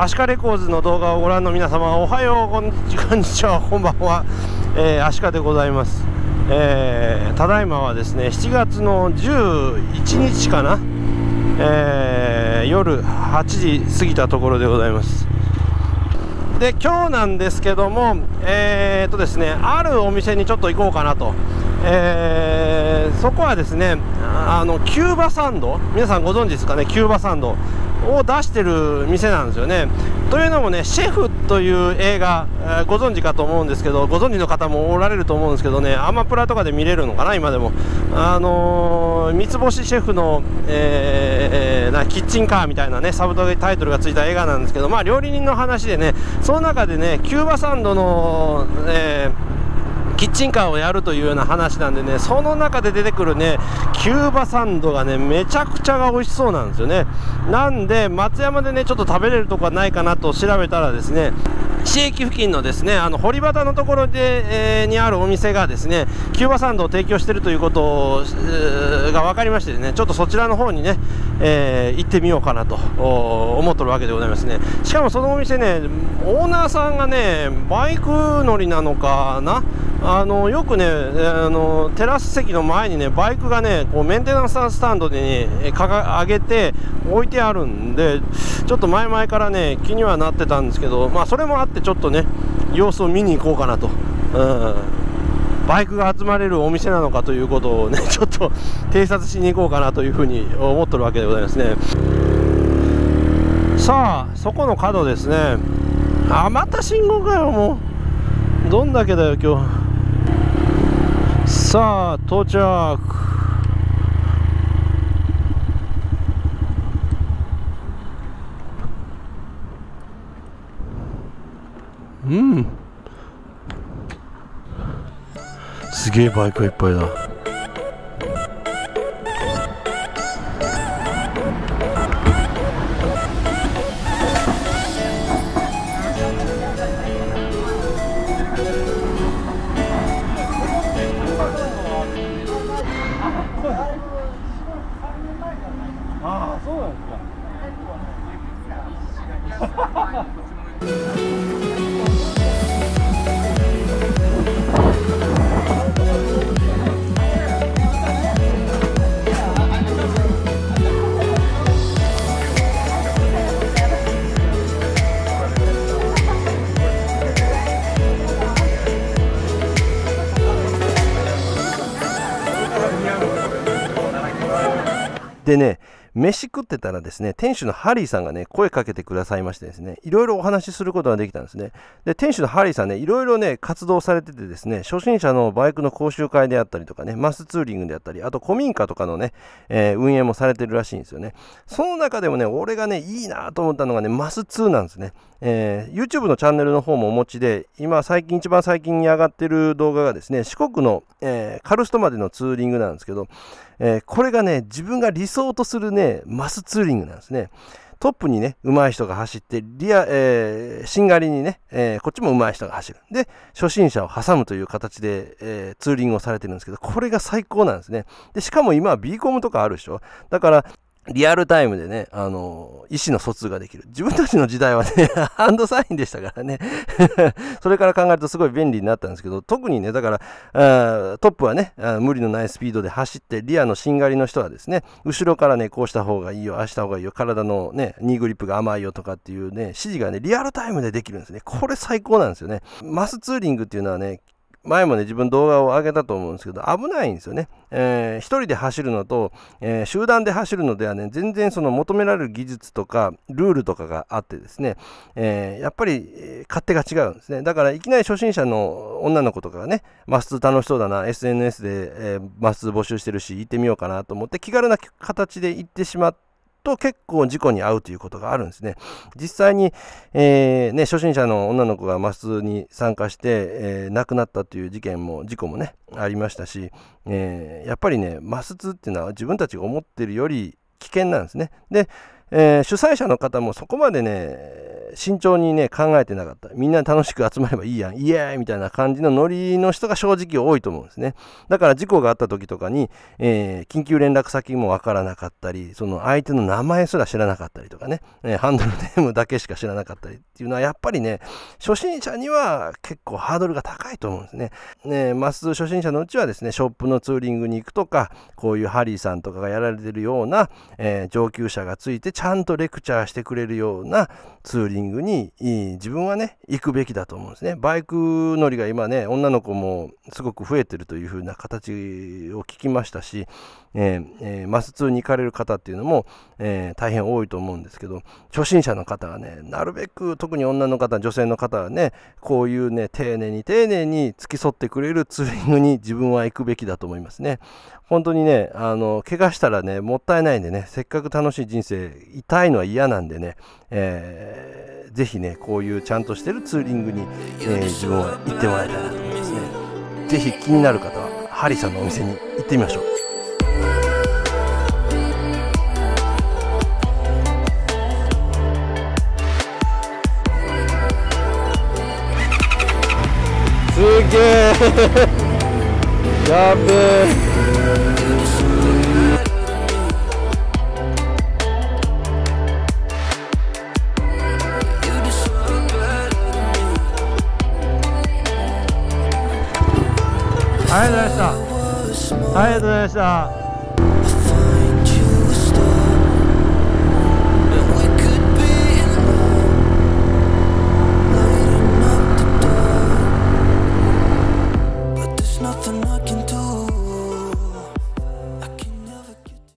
アシカレコーズの動画をご覧の皆様おはようこんにちはこんばんは、えー、アシカでございます、えー、ただいまはですね7月の11日かな、えー、夜8時過ぎたところでございます。で今日なんですけどもえー、っとですねあるお店にちょっと行こうかなと。えー、そこはですねあのキューバサンド。皆さんご存知ですかねキューバサンド。を出してる店なんですよね。というのもねシェフという映画、えー、ご存知かと思うんですけどご存知の方もおられると思うんですけどねアマプラとかで見れるのかな今でも。あのー、三つ星シェフの、えー、なキッチンカーみたいなねサブタイトルがついた映画なんですけどまあ料理人の話でねその中でねキューバサンドの、えーキッチンカーをやるというような話なんでねその中で出てくるねキューバサンドがねめちゃくちゃが美味しそうなんですよね。なんで松山でねちょっと食べれるとこはないかなと調べたらですね市駅付近のですねあの堀端のところで、えー、にあるお店がですねキューバサンドを提供しているということをが分かりましてねちょっとそちらの方にね、えー、行ってみようかなと思ってるわけでございますね。しかもそのお店ねオーナーさんがねバイク乗りなのかな？あのよくねあのテラス席の前にねバイクがねこうメンテナンススタンドでねかが上げて置いてあるんでちょっと前々からね気にはなってたんですけどまあそれもあってちょっとね様子を見に行こうかなと、うん、バイクが集まれるお店なのかということをね ちょっと偵察しに行こうかなというふうに思ってるわけでございますね。さあそこの角ですね。あまた信号かよもう。どんだけだよ今日。さあ到着。うん。すげえバイクいっぱいだ。でね、飯食ってたらですね、店主のハリーさんがね、声かけてくださいましてですね、いろいろお話しすることができたんですね。で、店主のハリーさんね、いろいろね、活動されててですね、初心者のバイクの講習会であったりとかね、マスツーリングであったり、あと古民家とかのね、えー、運営もされてるらしいんですよね。その中でもね、俺がね、いいなと思ったのがね、マス2なんですね。えー、YouTube のチャンネルの方もお持ちで、今最近、一番最近に上がってる動画がですね、四国の、えー、カルストまでのツーリングなんですけど、えー、これがね、自分が理想とするね、マスツーリングなんですね。トップにね、上手い人が走って、リア、えー、しんがりにね、えー、こっちも上手い人が走る。で、初心者を挟むという形で、えー、ツーリングをされてるんですけど、これが最高なんですね。で、しかも今は B コムとかあるでしょ。だから、リアルタイムでね、あの、意思の疎通ができる。自分たちの時代はね、ハンドサインでしたからね。それから考えるとすごい便利になったんですけど、特にね、だから、トップはね無理のないスピードで走って、リアのしんがりの人はですね、後ろからね、こうした方がいいよ、ああした方がいいよ、体のね、ニーグリップが甘いよとかっていうね、指示がね、リアルタイムでできるんですね。これ最高なんですよね。マスツーリングっていうのはね、前もね、自分動画を上げたと思うんですけど、危ないんですよね。えー、一人で走るのと、えー、集団で走るのではね、全然その求められる技術とか、ルールとかがあってですね、えー、やっぱり勝手が違うんですね。だから、いきなり初心者の女の子とかがね、マス楽しそうだな、SNS で、えー、マス募集してるし、行ってみようかなと思って、気軽な形で行ってしまって、と結構事故に遭うということがあるんですね。実際に、えー、ね、初心者の女の子がマスに参加して、えー、亡くなったという事件も、事故もね、ありましたし、えー、やっぱりね、マスっていうのは自分たちが思ってるより危険なんですね。で、えー、主催者の方もそこまでね慎重にね、考えてなかった。みんな楽しく集まればいいやん、イエーイみたいな感じのノリの人が正直多いと思うんですね。だから事故があった時とかに、えー、緊急連絡先もわからなかったり、その相手の名前すら知らなかったりとかね、えー、ハンドルネームだけしか知らなかったりっていうのは、やっぱりね、初心者には結構ハードルが高いと思うんですね。ねマス初心者のうちはですね、ショップのツーリングに行くとか、こういうハリーさんとかがやられてるような、え、上級者がついてちゃんとレクチャーしてくれるようなツーリングに自分はね行くべきだと思うんですね。バイク乗りが今ね女の子もすごく増えてるという風な形を聞きましたし、えーえー、マス2に行かれる方っていうのも、えー、大変多いと思うんですけど初心者の方はねなるべく特に女の方女性の方はねこういうね丁寧に丁寧に付き添ってくれるツーリングに自分は行くべきだと思いますね。本当にねあの怪我したらねもったいないんでねせっかく楽しい人生痛いのは嫌なんでね、えー、ぜひねこういうちゃんとしてるツーリングに、えー、自分は行ってもらいたいなと思いますね。ぜひ気になる方はハリさんのお店に行ってみましょう。すげえ やべえありがとうございました。ありがとうございました。